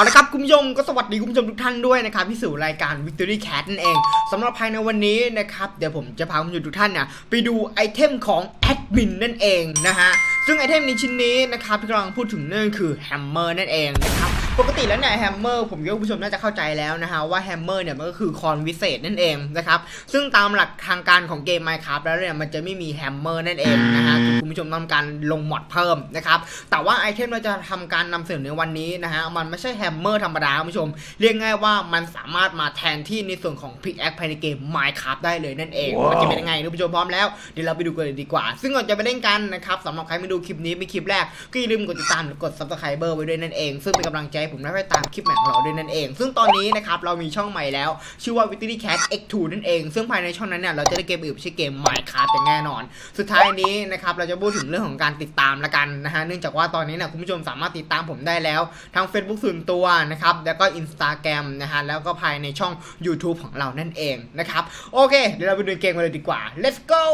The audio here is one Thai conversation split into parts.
เอาละครับคุณผู้ชมก็สวัสดีคุณผู้ชมทุกท่านด้วยนะครับที่สู่รายการ Victory Cat นั่นเองสำหรับภายในวันนี้นะครับเดี๋ยวผมจะพาคุณผู้ชมทุกท่านเนี่ยไปดู item ของแอดมินนั่นเองนะฮะซึ่ง item ในชิ้นนี้นะครับที่กำลังพูดถึงนั่นคือ hammer นั่นเองนะครับ ปกติแล้วเนี่ย hammer ผมคิดว่าคุณผู้ชมน่าจะเข้าใจแล้วนะฮะว่า hammer เนี่ยมันก็คือค้อนวิเศษนั่นเองนะครับซึ่งตามหลักทางการของเกม Minecraft แล้วเนี่ยมันจะไม่มี hammer นั่นเองนะฮะคือคุณผู้ชมต้องการลง mod เพิ่มนะครับแต่ว่า item เราจะทำการนำเสนอในวันนี้นะฮะมันไม่ใช่ hammer ธรรมดาคุณผู้ชม เรียกง่ายว่ามันสามารถมาแทนที่ในส่วนของ pickaxe ภายในเกม Minecraft ได้เลยนั่นเอง มันจะเป็นยังไงคุณผู้ชมพร้อมแล้วเดี๋ยวเราไปดูกันเลยดีกว่า ซึ่งก่อนจะไปเล่นกันนะครับสำหรับใครมาดูคลิปนี้เป็นคลิปแรกก็อย่าลืมกดติดตามหรือกด subscribe ไว้ด้วยนั่นเอง ซึ่งเป็นกำลังใจให้ผมได้ไปตามคลิปใหม่ของเราด้วยนั่นเอง ซึ่งตอนนี้นะครับเรามีช่องใหม่แล้ว ชื่อว่า Victory Cat X2 นั่นเอง ซึ่งภายในช่องนั้นเนี่ยเราจะได้เกมอื่นไม่ใช่เกม Minecraft อย่างแน่นอน สุดท้ายนี้นะครับเราจะพูดถึงเรื่องของการติดตามละกันนะฮะเนื่องจากว่าตอนนี้เนี่ยคุณผู้ชมสามารถติดตามผมได้แล้วทั้ง Facebook ส่วนตัวนะครับแล้วก็ Instagram นะฮะแล้วก็ภายในช่อง YouTube ของเรานั่นเองนะครับโอเคเดี๋ยวเราไปดูเกมกันเลยดีกว่า let's go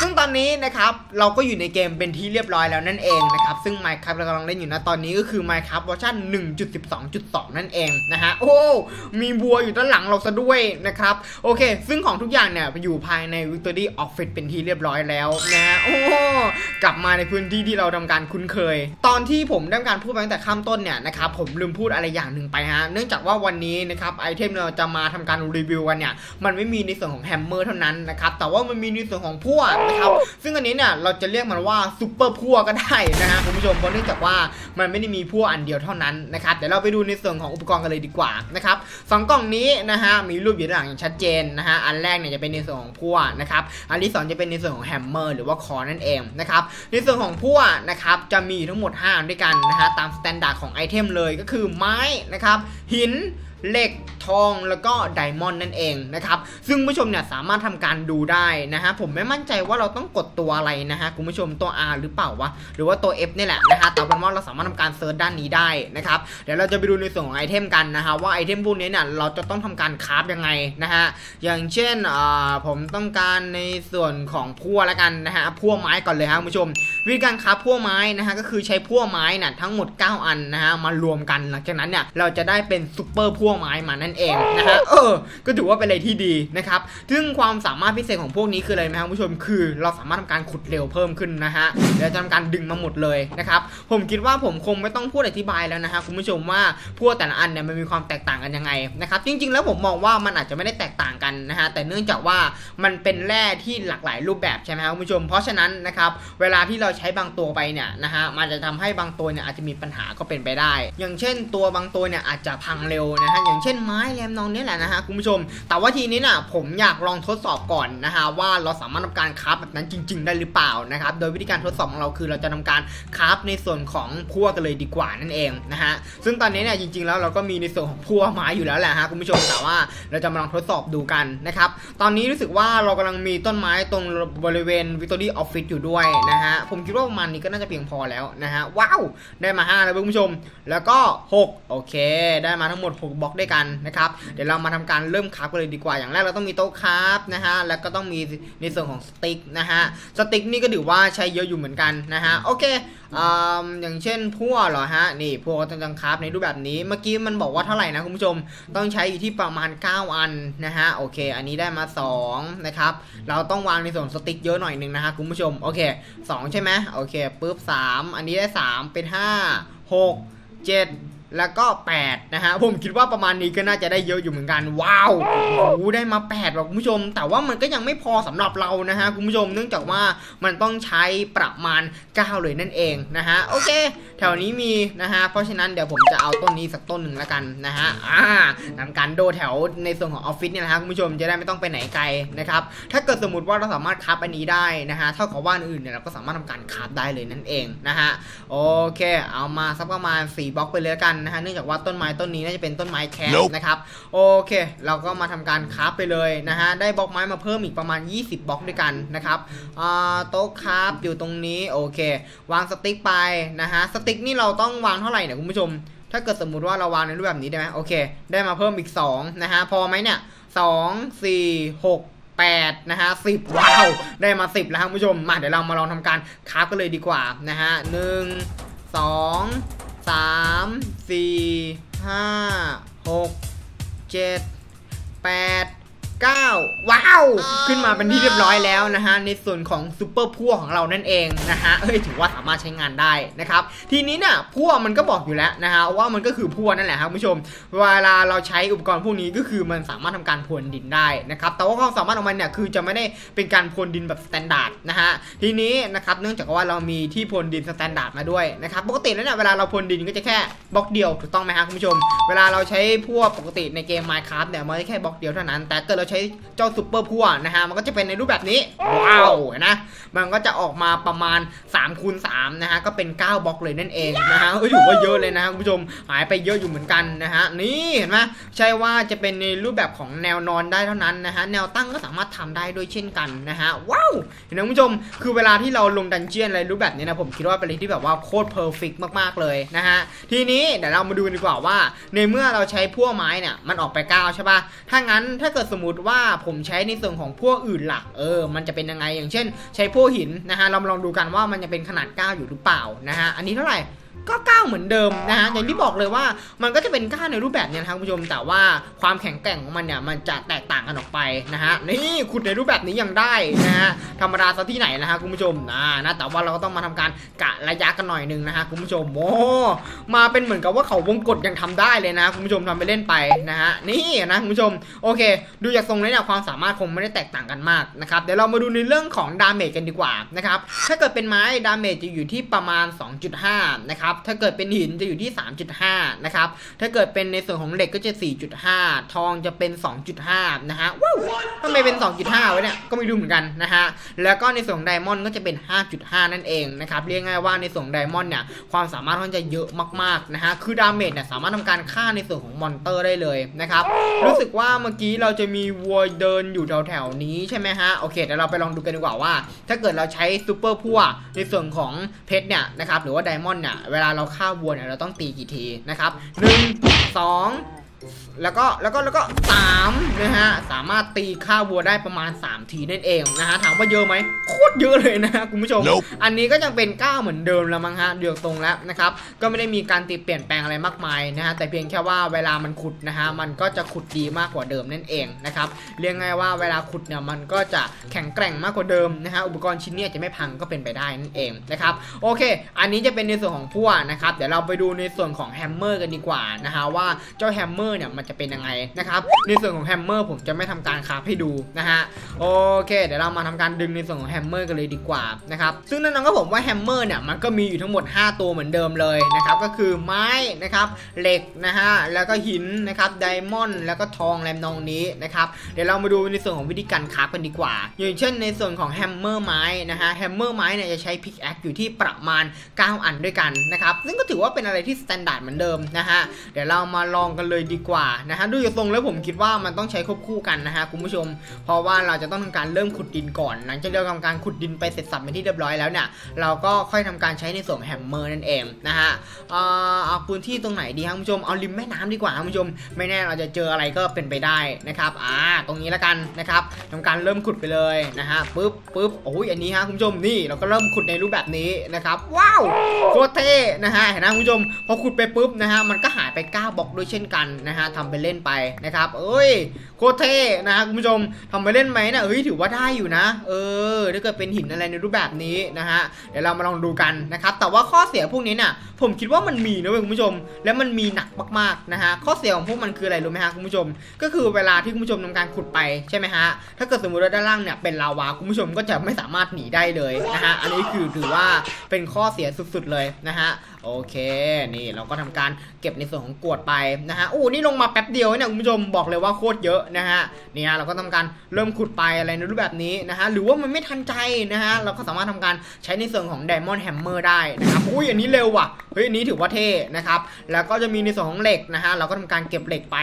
ซึ่งตอนนี้นะครับเราก็อยู่ในเกมเป็นที่เรียบร้อยแล้วนั่นเองนะครับซึ่ง Minecraft เรากำลังเล่นอยู่นะตอนนี้ก็คือ Minecraft เวอร์ชัน12.2 นั่นเองนะฮะโอ้ มีบัวอยู่ด้านหลังเราซะด้วยนะครับโอเค ซึ่งของทุกอย่างเนี่ยอยู่ภายใน Victory Office เป็นที่เรียบร้อยแล้วนะโอ้กลับมาในพื้นที่ที่เราทำการคุ้นเคย ตอนที่ผมได้การพูดไปตั้งแต่ข้างต้นเนี่ยนะครับผมลืมพูดอะไรอย่างหนึ่งไปฮะเนื่องจากว่าวันนี้นะครับ item เราจะมาทำการรีวิวกันเนี่ยมันไม่มีในส่วนของ hammer เท่านั้นนะครับแต่ว่ามันมีในส่วนของพลั่วนะครับซึ่งอันนี้เนี่ยเราจะเรียกมันว่าซูเปอร์ พลั่วก็ได้นะฮะคุณผู้ชมเพราะเนื่องจากว่ามันไม่ได้มีพลั่วอันเดียวเท่านั้นนะครับเดี๋ยวเราไปดูในส่วนของอุปกรณ์กันเลยดีกว่านะครับสองกล่องนี้นะฮะมีรูปอยู่ด้านหลังอย่างชัดเจนนะฮะอันแรกเนี่ยจะเป็นในส่วนของพลั่วนะครับอันที่สองจะเป็นในส่วนของ hammer หรือว่าค้อนนั่นเองนะครับในส่วนของพลั่วนะครับจะมีทั้งหมด5อันด้วยกันนะฮะตาม standard ของ item เลยก็คือไม้นะครับหิน เหล็กทองแล้วก็ diamond นั่นเองนะครับ ซึ่งผู้ชมเนี่ยสามารถทำการดูได้นะฮะผมไม่มั่นใจว่าเราต้องกดตัวอะไรนะฮะคุณผู้ชมตัว R หรือเปล่าวะหรือว่าตัว F นี่แหละนะฮะแต่เป็นว่าเราสามารถทำการ search ด้านนี้ได้นะครับเดี๋ยวเราจะไปดูในส่วนของ item กันนะฮะว่า item พวกนี้เนี่ยเราจะต้องทำการ craft ยังไงนะฮะอย่างเช่นอ่าผมต้องการในส่วนของพลั่วแล้วกันนะฮะพลั่วไม้ก่อนเลยครับคุณผู้ชม วิธีการ craft พลั่วไม้นะฮะก็คือใช้พลั่วไม้น่ะทั้งหมด 9 อันนะฮะมารวมกันหลังจากนั้นเนี่ยเราจะได้เป็นซุปเปอร์ พลั่วไม้มานั่นเองนะฮะเออ ก็ถือว่าเป็นอะไรที่ดีนะครับ ซึ่งความสามารถพิเศษของพวกนี้คืออะไรนะครับผู้ชมคือเราสามารถทำการขุดเร็วเพิ่มขึ้นนะฮะเดี๋ยวจะทำการดึงมาหมดเลยนะครับ ผมคิดว่าผมคงไม่ต้องพูดอธิบายแล้วนะฮะคุณผู้ชมว่าพวกแต่ละอันเนี่ยมันมีความแตกต่างกันยังไงนะครับ จริง ๆ แล้วผมมองว่ามันอาจจะไม่ได้แตกต่างกันนะฮะแต่เนื่องจากว่ามันเป็นแร่ที่หลากหลายรูปแบบใช่ไหมครับคุณผู้ชม เพราะฉะนั้นนะครับเวลาที่เราใช้บางตัวไปเนี่ยนะฮะมันจะทำให้บางตัวเนี่ยอาจจะมีปัญหาก็เป็นไปได้ อย่างเช่น ตัวบางตัวเนี่ยอาจจะพังเร็วนะฮะอย่างเช่นไม้แรมนองนี่แหละนะฮะคุณผู้ชม แต่ว่าทีนี้น่ะผมอยากลองทดสอบก่อนนะฮะว่าเราสามารถทำการคราฟแบบนั้นจริง ๆ ได้หรือเปล่านะครับโดยวิธีการทดสอบของเราคือเราจะทำการคราฟในส่วนของพั่วกันเลยดีกว่านั่นเองนะฮะซึ่งตอนนี้เนี่ยจริง ๆ แล้วเราก็มีในส่วนของพั่วไม้อยู่แล้วแหละฮะคุณผู้ชมแต่ว่าเราจะมาลองทดสอบดูกันนะครับตอนนี้รู้สึกว่าเรากำลังมีต้นไม้ตรงบริเวณ Victory Office อยู่ด้วยนะฮะผมคิดว่าประมาณนี้ก็น่าจะเพียงพอแล้วนะฮะว้าวได้มา5แล้วคุณผู้ชม แล้วก็ 6 โอเค ได้มาทั้งหมด 6บล็อกด้วยกันนะครับ เดี๋ยวเรามาทำการเริ่มคราฟกันเลยดีกว่า อย่างแรกเราต้องมีโต๊ะคราฟนะฮะ แล้วก็ต้องมีในส่วนของสติ๊กนะฮะ สติ๊กนี่ก็ถือว่าใช้เยอะอยู่เหมือนกันนะฮะ โอเคอย่างเช่นพั่วเหรอฮะ นี่พั่วต้องจังคราฟในรูปแบบนี้ เมื่อกี้มันบอกว่าเท่าไหร่นะคุณผู้ชม ต้องใช้อยู่ที่ประมาณ 9 อันนะฮะ โอเค อันนี้ได้มา2นะครับ เราต้องวางในส่วนสติ๊กเยอะหน่อยหนึ่งนะฮะคุณผู้ชม โอเค 2 ใช่ไหมโอเคปุ๊บ3อันนี้ได้ 3 เป็น 5 6 7 แล้วก็8นะฮะผมคิดว่าประมาณนี้ก็น่าจะได้เยอะอยู่เหมือนกันว้าวโอ้โหได้มา8แบบคุณผู้ชม แต่ว่ามันก็ยังไม่พอสำหรับเรานะฮะคุณผู้ชมเนื่องจากว่ามันต้องใช้ประมาณ 9 เลยนั่นเองนะฮะโอเค แถวนี้มีนะฮะเพราะฉะนั้นเดี๋ยวผมจะเอาต้นนี้สักต้นหนึ่งแล้วกันนะฮะอ่านำการโดแถวในส่วนของออฟฟิศเนี่ยนะฮะคุณผู้ชมจะได้ไม่ต้องไปไหนไกลนะครับถ้าเกิดสมมติว่าเราสามารถคับอันนี้ได้นะฮะเท่ากับว่าอื่นเนี่ยเราก็สามารถทำการคับได้เลยนั่นเองนะฮะโอเค เอามาสักประมาณ4บล็อกไปเลยกันนะฮะเนื่องจากว่าต้นไม้ต้นนี้น่าจะเป็นต้นไม้แคส Nope นะครับโอเค เราก็มาทำการคราฟไปเลยนะฮะได้บล็อกไม้มาเพิ่มอีกประมาณ 20บล็อกด้วยกันนะครับอ่าโต๊ะคราฟอยู่ตรงนี้โอเค วางสติ๊กไปนะฮะสติ๊กนี่เราต้องวางเท่าไหร่เนี่ยคุณผู้ชมถ้าเกิดสมมุติว่าเราวางในรูปแบบนี้ได้ไหมโอเค ได้มาเพิ่มอีก 2 นะฮะ พอไหมเนี่ย2 4 6 8นะฮะ10ว้าว ได้มา10แล้วครับคุณผู้ชม มาเดี๋ยวเรามาลองทำการคราฟกันเลยดีกว่านะฮะ สามสี่ห้าหกเจ็ดแปด เก้าว้าว ขึ้นมาเป็นที่เรียบร้อยแล้วนะฮะ ในส่วนของซูเปอร์ พลั่วของเรานั่นเองนะฮะเอ้ยถือว่าสามารถใช้งานได้นะครับ ทีนี้เนี่ยพลั่วมันก็บอกอยู่แล้วนะฮะว่ามันก็คือพลั่วนั่นแหละครับคุณผู้ชม เวลาเราใช้อุปกรณ์พวกนี้ก็คือมันสามารถทำการพรวนดินได้นะครับ แต่ว่าความสามารถของมันเนี่ยคือจะไม่ได้เป็นการพรวนดินแบบ standard นะฮะ ทีนี้นะครับเนื่องจากว่าเรามีที่พรวนดิน standard มาด้วยนะครับปกติแล้วเนี่ยเวลาเราพรวนดินก็จะแค่บล็อกเดียวถูกต้องไหมครับคุณผู้ชม เวลาเราใช้พลั่วปกติในเกม Minecraft เนี่ยมันจะแค่บล็อกเดียวเท่านั้น แต่เกิดเราใช้เจ้าซุปเปอร์ พลั่วนะฮะมันก็จะเป็นในรูปแบบนี้ว้าวเห็นไหมนะมันก็จะออกมาประมาณ3คูณ3นะฮะก็เป็น 9บล็อกเลยนั่นเองนะฮะเอ้ยถือว่าเยอะเลยนะคุณผู้ชมหายไปเยอะอยู่เหมือนกันนะฮะนี่เห็นไหมใช่ว่าจะเป็นในรูปแบบของแนวนอนได้เท่านั้นนะฮะแนวตั้งก็สามารถทำได้ด้วยเช่นกันนะฮะว้าวเห็นไหมคุณผู้ชมคือเวลาที่เราลง dungeon อะไรรูปแบบนี้นะผมคิดว่าเป็นอะไรที่แบบว่าโคตร perfectมากๆเลยนะฮะทีนี้เดี๋ยวเรามาดูกันดีกว่าว่า ในเมื่อเราใช้พั่วไม้เนี่ยมันออกไป9ใช่ป่ะถ้างั้นถ้าเกิดสมมติว่าผมใช้ในส่วนของพวกอื่นหลักเออ มันจะเป็นยังไงอย่างเช่น ใช้พวกหินนะฮะเรามาลองดูกันว่ามันจะเป็นขนาด 9 อยู่หรือเปล่านะฮะอันนี้เท่าไหร่ ก็9เหมือนเดิมนะฮะอย่างที่บอกเลยว่ามันก็จะเป็นก้าในรูปแบบเนี้ยนะครับคุณผู้ชมแต่ว่าความแข็งแกร่งของมันเนี่ยมันจะแตกต่างกันออกไปนะฮะนี่ขุดในรูปแบบนี้ยังได้นะฮะธรรมดาซะที่ไหนนะฮะคุณผู้ชมนะนะแต่ว่าเราก็ต้องมาทำการกะระยะกันหน่อยหนึ่งนะฮะคุณผู้ชมโอ้มาเป็นเหมือนกับว่าเขาวงกตยังทำได้เลยนะคุณผู้ชมทำไปเล่นไปนะฮะนี่นะคุณผู้ชมโอเค ดูจากทรงแล้วเนี่ยความสามารถคงไม่ได้แตกต่างกันมากนะครับเดี๋ยวเรามาดูในเรื่องของ damage กันดีกว่านะครับถ้าเกิดเป็นไม้ damage จะอยู่ที่ประมาณ 2.5นะครับถ้าเกิดเป็นหินจะอยู่ที่ 3.5 นะครับ ถ้าเกิดเป็นในส่วนของเหล็กก็จะ 4.5 ทองจะเป็น 2.5 นะฮะ ว้าวทำไมเป็น 2.5 วะเนี่ย ก็ไม่รู้เหมือนกันนะฮะ แล้วก็ในส่วนของ diamond ก็จะเป็น 5.5 นั่นเองนะครับ เรียกง่ายว่าในส่วน diamond เนี่ยความสามารถมันจะเยอะมากๆนะฮะ คือ damage เนี่ยสามารถทำการฆ่าในส่วนของ monster ได้เลยนะครับ รู้สึกว่าเมื่อกี้เราจะมีวัวเดินอยู่แถวๆนี้ใช่ไหมฮะ โอเคเดี๋ยวเราไปลองดูกันดีกว่าว่า ถ้าเกิดเราใช้ซูเปอร์ พลั่วในส่วนของเพชรเนี่ยนะครับหรือว่า diamond เนี่ยเวลาเราฆ่าวัวเนี่ยเราต้องตีกี่ทีนะครับหนึ่งสอง แล้วก็แล้วก็แล้วก็สามนะฮะสามารถตีฆ่าวัวได้ประมาณ 3 ทีนั่นเองนะฮะถามว่าเยอะไหมโคตรเยอะเลยนะฮะคุณผู้ชม Nope อันนี้ก็ยังเป็น 9 เหมือนเดิมแล้วมั้งฮะเดือกตรงแล้วนะครับก็ไม่ได้มีการติดเปลี่ยนแปลงอะไรมากมายนะฮะแต่เพียงแค่ว่าเวลามันขุดนะฮะมันก็จะขุดดีมากกว่าเดิมนั่นเองนะครับเรียกง่ายว่าเวลาขุดเนี่ยมันก็จะแข็งแกร่งมากกว่าเดิมนะฮะอุปกรณ์ชิ้นเนี้จะไม่พังก็เป็นไปได้นั่นเองนะครับโอเค อันนี้จะเป็นในส่วนของพลั่วนะครับเดี๋ยวเราไปดูในส่วนของ hammer กันดีกว่านะฮะว่าเจ้า hammer เนี่ยมันจะเป็นยังไงนะครับในส่วนของ hammer ผมจะไม่ทำการ craft ให้ดูนะฮะโอเคเดี๋ยวเรามาทำการดึงในส่วนของ hammer กันเลยดีกว่านะครับซึ่งแน่นอนก็ผมว่า hammer เนี่ยมันก็มีอยู่ทั้งหมด 5 ตัวเหมือนเดิมเลยนะครับก็คือไม้นะครับเหล็กนะฮะแล้วก็หินนะครับ diamond แล้วก็ทองอะไรทำนองนี้นะครับเดี๋ยวเรามาดูในส่วนของวิธีการ craft กันดีกว่า อย่างเช่นในส่วนของ hammer ไม้นะฮะ hammer ไม้เนี่ยจะใช้ pickaxe อยู่ที่ประมาณ 9 อันด้วยกันนะครับซึ่งก็ถือว่าเป็นอะไรที่ standard เหมือนเดิมนะฮะเดี๋ยวเรามาลองกันเลยดีกว่านะฮะดูจากทรงแล้วผมคิดว่ามันต้องใช้ควบคู่กันนะฮะคุณผู้ชม เพราะว่าเราจะต้องทำการเริ่มขุดดินก่อนหลังจากเราทำการขุดดินไปเสร็จสรรพเป็นที่เรียบร้อยแล้วเนี่ยเราก็ค่อยทำการใช้ในส่วน hammer นั่นเองนะฮะเอ่อเอาพื้นที่ตรงไหนดีครับคุณผู้ชมเอาริมแม่น้ำดีกว่าคุณผู้ชม ไม่แน่เราจะเจออะไรก็เป็นไปได้นะครับอ่าตรงนี้แล้วกันนะครับทำการเริ่มขุดไปเลยนะฮะปึ๊บปึ๊บโอ้ยอันนี้ฮะคุณผู้ชมนี่เราก็เริ่มขุดในรูปแบบนี้นะครับว้าวโคตรเท่นะฮะเห็นไหมคุณผู้ชมพอขุดไปปุ๊บนะฮะมันก็หายไป9บล็อกด้วยเช่นกันนะฮะททำไปเล่นไปนะครับ เอ้ย โคตรเท่นะคุณผู้ชมทำไปเล่นไหมนะเอ้ยถือว่าได้อยู่นะ เออถ้าเกิดเป็นหินอะไรในรูปแบบนี้นะฮะเดี๋ยวเรามาลองดูกันนะครับแต่ว่าข้อเสียพวกนี้เนี่ยผมคิดว่ามันมีนะเว้ยคุณผู้ชม และมันมีหนักมากๆนะฮะข้อเสียของพวกมันคืออะไรรู้ไหมฮะคุณผู้ชม ก็คือเวลาที่คุณผู้ชมทำการขุดไปใช่ไหมฮะถ้าเกิดสมมติว่าด้านล่างเนี่ยเป็นลาวาคุณผู้ชมก็จะไม่สามารถหนีได้เลยนะฮะอันนี้คือถือว่าเป็นข้อเสียสุดๆเลยนะฮะ โอเค นี่เราก็ทำการเก็บในส่วนของกรวดไปนะฮะโอ้นี่ลงมาแป๊บเดียวเนี่ยคุณผู้ชมบอกเลยว่าโคตรเยอะนะฮะนี่ยเราก็ทำการเริ่มขุดไปอะไรในรูปแบบนี้นะฮะหรือว่ามันไม่ทันใจนะฮะเราก็สามารถทำการใช้ในส่วนของ Diamond Hammer ได้นะครับอุ้ยอันนี้เร็วว่ะเฮ้ยอันนี้ถือว่าเท่นะครับแล้วก็จะมีในส่วนของเหล็กนะฮะเราก็ทำการเก็บเหล็กไป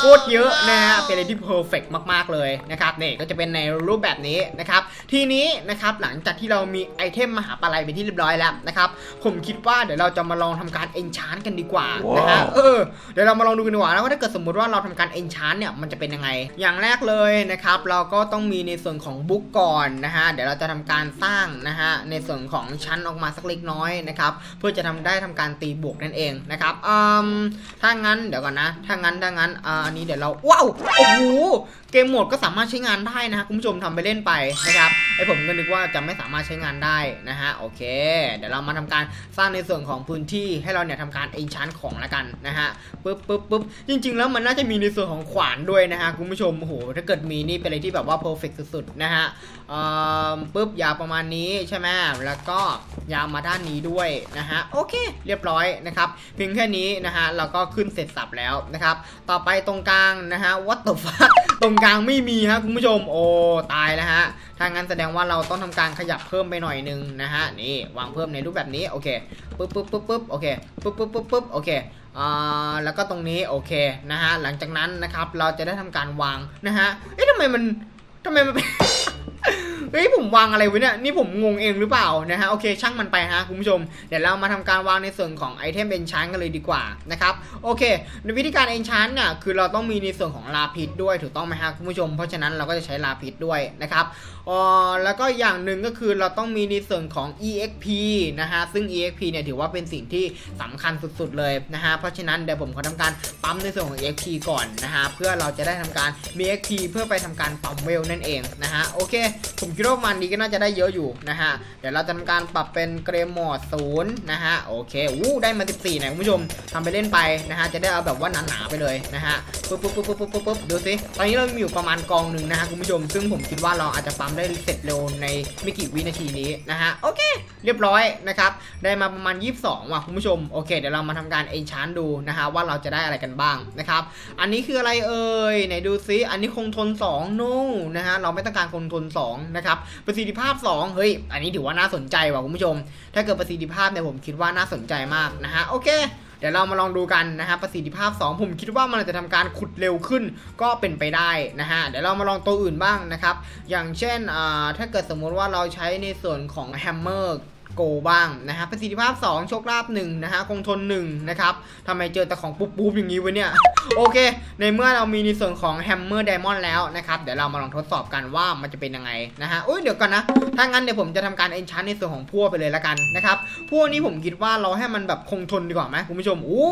โคตรเยอะนะฮะเป็นอะไรที่ perfect มาก ๆ เลยนะครับนี่ก็จะเป็นในรูปแบบนี้นะครับทีนี้นะครับหลังจากที่เรามีไอเทมมหาประลัยเป็นที่เรียบร้อยแล้วนะครับผมคิดว่าเดี๋ยวเราจะมาลองทำการ enchant กันดีกว่านะฮะเออเดี๋ยวเรามาลองดูกันดีกว่านะว่าถ้าเกิดสมมุติว่าเราทำการ enchant เนี่ยมันจะเป็นยังไง อย่างแรกเลยนะครับเราก็ต้องมีในส่วนของ book ก่อนนะฮะเดี๋ยวเราจะทำการสร้างนะฮะในส่วนของชั้นออกมาสักเล็กน้อยนะครับเพื่อจะทำได้ทำการตีบวกนั่นเองนะครับอืมถ้างั้นเดี๋ยวก่อนนะ ถ้างั้นถ้างั้นอ่าอันนี้เดี๋ยวเราว้าวโอ้โหเกมโหมดก็สามารถใช้งานได้นะฮะคุณผู้ชมทำไปเล่นไปนะครับไอผมก็นึกว่าจะไม่สามารถใช้งานได้นะฮะโอเค เดี๋ยวเรามาทำการสร้างในส่วนของพื้นที่ให้เราเนี่ยทำการ enchant ของละกันนะฮะปึ๊บปึ๊บปึ๊บจริง ๆ แล้วมันน่าจะมีในส่วนของขวานด้วยนะฮะคุณผู้ชมโอ้โหถ้าเกิดมีนี่เป็นอะไรที่แบบว่า perfect สุดๆนะฮะเอ่อปึ๊บยาวประมาณนี้ใช่ไหมแล้วก็ยาวมาด้านนี้ด้วยนะฮะโอเค เรียบร้อยนะครับเพียงแค่นี้นะฮะเราก็ขึ้นเสร็จสับแล้วนะครับต่อไปตรงกลางนะฮะ what the fuck ตรงกลางไม่มีฮะคุณผู้ชมโอ้ตายแล้วฮะถ้างั้นแสดงว่าเราต้องทำการขยับเพิ่มไปหน่อยนึงนะฮะนี่วางเพิ่มในรูปแบบนี้โอเคปึ๊บปึ๊บปึ๊บปึ๊บโอเคปึ๊บปึ๊บปึ๊บปึ๊บโอเคอ่าแล้วก็ตรงนี้โอเคนะฮะหลังจากนั้นนะครับเราจะได้ทำการวางนะฮะเอ๊ะทำไมมันทำไมมันเป็นเฮ้ยผมวางอะไรไว้เนี่ยนี่ผมงงเองหรือเปล่านะฮะโอเคช่างมันไปฮะคุณผู้ชม เดี๋ยวเรามาทำการวางในส่วนของไอเทม enchant กันเลยดีกว่านะครับโอเค ในวิธีการ enchant เนี่ยคือเราต้องมีในส่วนของ lapis ด้วยถูกต้องไหมฮะคุณผู้ชมเพราะฉะนั้นเราก็จะใช้ lapis ด้วยนะครับ อ๋อแล้วก็อย่างหนึ่งก็คือเราต้องมีในส่วนของ exp นะฮะ ซึ่ง exp เนี่ยถือว่าเป็นสิ่งที่สำคัญสุดๆเลยนะฮะ เพราะฉะนั้นเดี๋ยวผมขอทำการปั๊มในส่วนของ exp ก่อนนะฮะ เพื่อเราจะได้ทำการมี exp เพื่อไปทำการปั๊มเวลนั่นเองนะฮะ โอเค ผมคิดว่ามันนี้ก็น่าจะได้เยอะอยู่นะฮะ เดี๋ยวเราจะทำการปรับเป็นเกรมโหมดศูนย์นะฮะ โอเคอู้ได้มา 14นะคุณผู้ชมทำไปเล่นไปนะฮะ จะได้เอาแบบว่าหนาๆไปเลยนะฮะปุ๊บปุ๊บปุ๊บปุ๊บปุ๊บปุ๊บดูสิ ตอนนี้เรามีอยู่ประมาณกองหนึ่งนะฮะคุณผู้ชม ซึ่งผมคิดว่าเราอาจจะปั๊มได้เสร็จเร็วในไม่กี่วินาทีนี้นะฮะโอเค เรียบร้อยนะครับได้มาประมาณ 22 ว่ะคุณผู้ชมโอเคเดี๋ยวเรามาทำการ enchant ดูนะฮะว่าเราจะได้อะไรกันบ้างนะครับอันนี้คืออะไรเอ่ยไหนดูซิอันนี้คงทน2 no นะฮะเราไม่ต้องการคงทน2นะครับประสิทธิภาพ 2 เฮ้ย อันนี้ถือว่าน่าสนใจว่ะคุณผู้ชม ถ้าเกิดประสิทธิภาพเนี่ยผมคิดว่าน่าสนใจมากนะฮะโอเค เดี๋ยวเรามาลองดูกันนะฮะประสิทธิภาพ 2 ผมคิดว่ามันจะทำการขุดเร็วขึ้นก็เป็นไปได้นะฮะเดี๋ยวเรามาลองตัวอื่นบ้างนะครับ อย่างเช่นอ่าถ้าเกิดสมมุติว่าเราใช้ในส่วนของ hammer โกบ้างนะฮะประสิทธิภาพ 2 โชคลาภ1นะฮะคงทน1นะครับทำไมเจอแต่ของปุ๊บปุ๊บอย่างนี้วะเนี่ย โอเค ในเมื่อเรามีในส่วนของ hammer diamond แล้วนะครับเดี๋ยวเรามาลองทดสอบกันว่ามันจะเป็นยังไงนะฮะอุ้ยเดี๋ยวก่อนนะ ถ้างั้นเดี๋ยวผมจะทำการ enchant ในส่วนของพลั่วไปเลยละกันนะครับพลั่วนี้ผมคิดว่าเราให้มันแบบคงทนดีกว่าไหมคุณผู้ชมอู้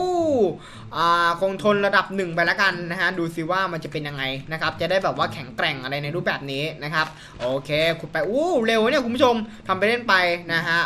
อ่าคงทนระดับหนึ่งไปละกันนะฮะดูซิว่ามันจะเป็นยังไงนะครับจะได้แบบว่าแข็งแกร่งอะไรในรูปแบบนี้นะครับโอเคขุดไปอู้เร็วเนี่ยคุณผู้ชมทำไปเล่นไปนะฮะ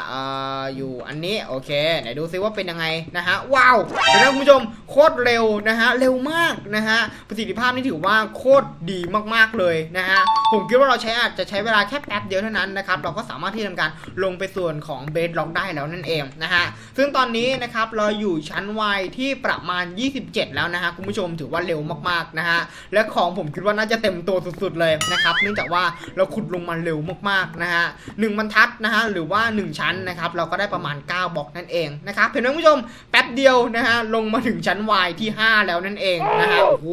อยู่อันนี้โอเคไหนดูซิว่าเป็นยังไงนะฮะว้าวเดี๋ยวนะคุณผู้ชมโคตรเร็วนะฮะเร็วมากนะฮะประสิทธิภาพนี่ถือว่าโคตรดีมากๆเลยนะฮะผมคิดว่าเราใช้อาจจะใช้เวลาแค่แป๊บเดียวเท่านั้นนะครับเราก็สามารถที่ทำการลงไปส่วนของเบสล็อกได้แล้วนั่นเองนะฮะซึ่งตอนนี้นะครับเราอยู่ชั้นวายที่ประมาณ 27 แล้วนะฮะคุณผู้ชมถือว่าเร็วมากๆนะฮะและของผมคิดว่าน่าจะเต็มตัวสุดๆเลยนะครับเนื่องจากว่าเราขุดลงมาเร็วมากๆนะฮะหนึ่งบรรทัดนะฮะหรือว่า 1 ชั้นนะครับเราก็ได้ประมาณ 9บล็อกนั่นเองนะครับเห็นไหมคุณผู้ชมแป๊บเดียวนะฮะลงมาถึงชั้น Y ที่ 5 แล้วนั่นเองนะฮะโอ้โห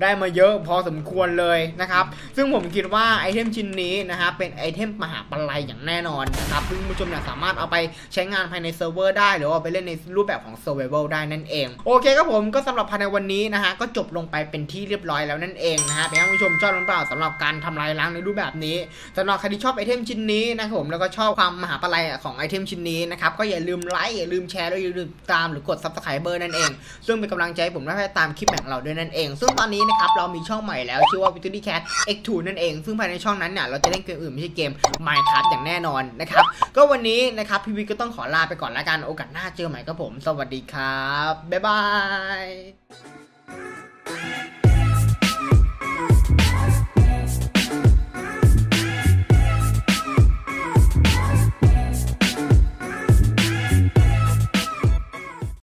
ได้มาเยอะพอสมควรเลยนะครับซึ่งผมคิดว่าไอเทมชิ้นนี้นะฮะเป็นไอเทมมหาประลัยอย่างแน่นอนนะครับซึ่งคุณผู้ชมเนี่ยสามารถเอาไปใช้งานภายในเซิร์ฟเวอร์ได้ หรือว่าไปเล่นในรูปแบบของ Survival ได้นั่นเอง โอเคครับผมก็สำหรับภายในวันนี้นะฮะก็จบลงไปเป็นที่เรียบร้อยแล้วนั่นเองนะฮะเป็นไงคุณผู้ชมชอบหรือเปล่าสำหรับการทำลายล้างในรูปแบบนี้สำหรับใครที่ชอบไอเทมชิ้นนี้นะครับผมแล้วก็ชอบความมหาประลัยของไอเทมชิ้นนี้นะครับ ก็อย่าลืมไลค์อย่าลืมแชร์แล้วอย่าลืมตามหรือกด Subscriber นั่นเอง ซึ่งเป็นกำลังใจให้ผมได้ตามคลิปของเราด้วยนั่นเอง ซึ่งตอนนี้นะครับเรามีช่องใหม่แล้วชื่อว่า Victory Cat X2 นั่นเอง ซึ่งภายในช่องนั้นเนี่ยเราจะเล่นเกมอื่นไม่ใช่เกม Minecraft อย่างแน่นอนนะครับก็วันนี้นะครับพี่วิก็ต้องขอลาไปก่อนละกันโอกาสหน้าเจอใหม่ครับผม สวัสดีครับบ๊ายบาย